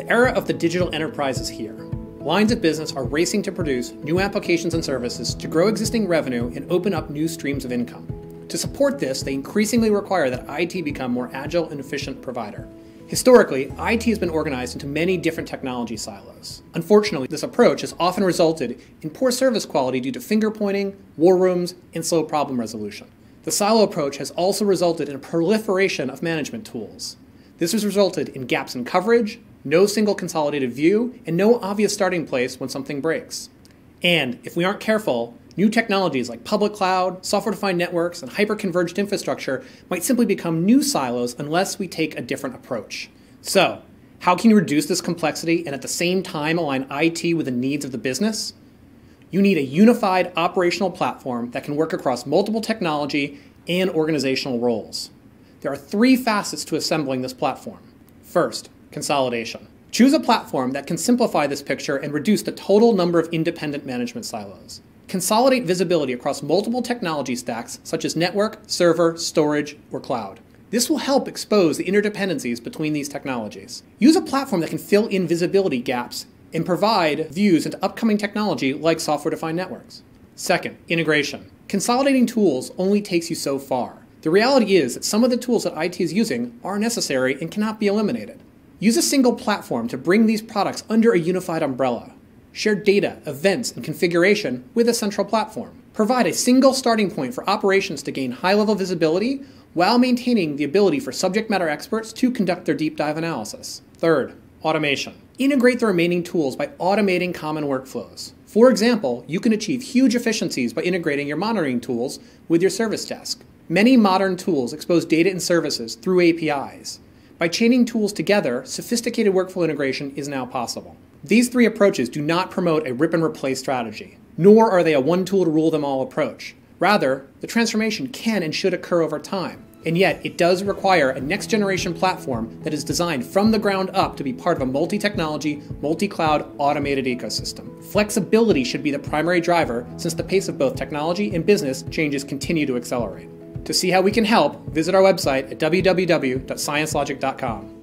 The era of the digital enterprise is here. Lines of business are racing to produce new applications and services to grow existing revenue and open up new streams of income. To support this, they increasingly require that IT become more agile and efficient provider. Historically, IT has been organized into many different technology silos. Unfortunately, this approach has often resulted in poor service quality due to finger pointing, war rooms, and slow problem resolution. The silo approach has also resulted in a proliferation of management tools. This has resulted in gaps in coverage, no single consolidated view, and no obvious starting place when something breaks. And if we aren't careful, New technologies like public cloud, software defined networks, and hyper-converged infrastructure might simply become new silos unless we take a different approach. So, how can you reduce this complexity and at the same time align IT with the needs of the business? You need a unified operational platform that can work across multiple technology and organizational roles. There are three facets to assembling this platform. First, consolidation. Choose a platform that can simplify this picture and reduce the total number of independent management silos. Consolidate visibility across multiple technology stacks such as network, server, storage, or cloud. This will help expose the interdependencies between these technologies. Use a platform that can fill in visibility gaps and provide views into upcoming technology like software defined networks. Second, integration. Consolidating tools only takes you so far. The reality is that some of the tools that IT is using are necessary and cannot be eliminated. Use a single platform to bring these products under a unified umbrella. Share data, events, and configuration with a central platform. Provide a single starting point for operations to gain high level visibility while maintaining the ability for subject matter experts to conduct their deep dive analysis. Third, automation. Integrate the remaining tools by automating common workflows. For example, you can achieve huge efficiencies by integrating your monitoring tools with your service desk. Many modern tools expose data and services through APIs. By chaining tools together, sophisticated workflow integration is now possible. These three approaches do not promote a rip and replace strategy, nor are they a one tool to rule them all approach. Rather, the transformation can and should occur over time. And yet, it does require a next generation platform that is designed from the ground up to be part of a multi technology, multi cloud, automated ecosystem. Flexibility should be the primary driver since the pace of both technology and business changes continue to accelerate. To see how we can help, visit our website at www.sciencelogic.com.